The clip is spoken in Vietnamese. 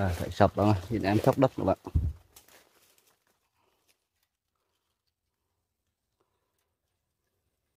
à, thấy sập đó nhìn em sóc đất các bạn.